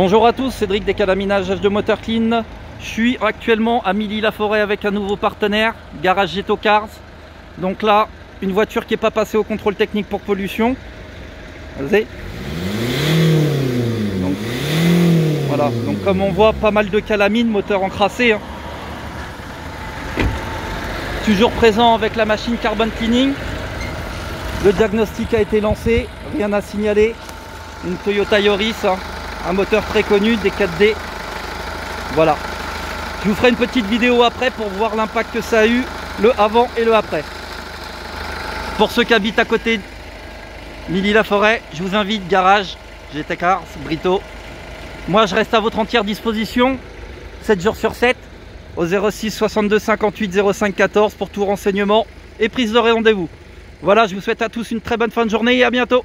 Bonjour à tous, Cédric des Calaminages de Moteur Clean. Je suis actuellement à Milly-la-Forêt avec un nouveau partenaire, Garage Jeto Cars. Donc là, une voiture qui n'est pas passée au contrôle technique pour pollution. Vas-y. Donc, voilà, donc comme on voit, pas mal de calamine, moteur encrassé. hein. Toujours présent avec la machine Carbon Cleaning. Le diagnostic a été lancé, rien à signaler. Une Toyota Yoris, hein, un moteur très connu, des 4D. Voilà. Je vous ferai une petite vidéo après pour voir l'impact que ça a eu, le avant et le après. Pour ceux qui habitent à côté Milly-la-Forêt, je vous invite, garage, GT Cars, Brito. Moi, je reste à votre entière disposition, 7 jours sur 7, au 06 62 58 05 14 pour tout renseignement et prise de rendez-vous. Voilà, je vous souhaite à tous une très bonne fin de journée et à bientôt.